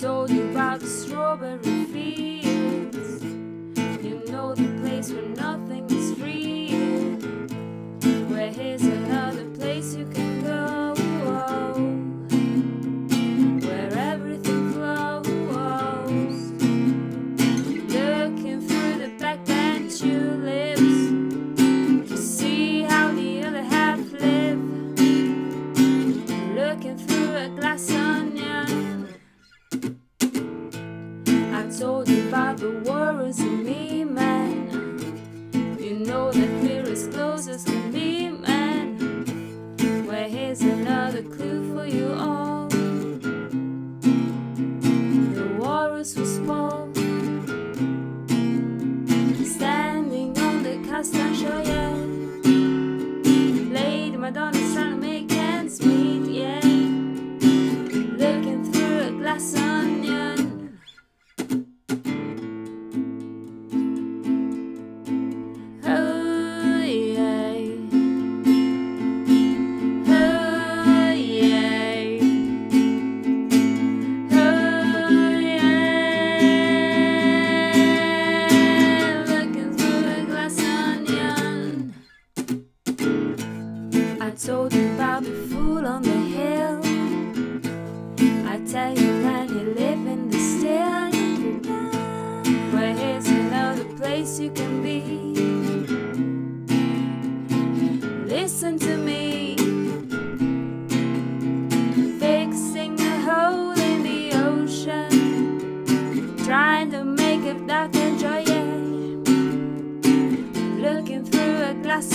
told you about the strawberry fields. You know the place where nothing is free. Where here's another place you can go. Where everything flows. Looking through the back bench tulips to About the worries of me, man. You know that we're as close as can man. Well, here's another clue for you all. The walrus was Paul, standing on the Castancho, yeah. Lady Madonna's told you about the fool on the hill. I tell you that he live in the still. Where here's another place you can be. Listen to me. Fixing a hole in the ocean. Trying to make it dark and dry. Looking through a glass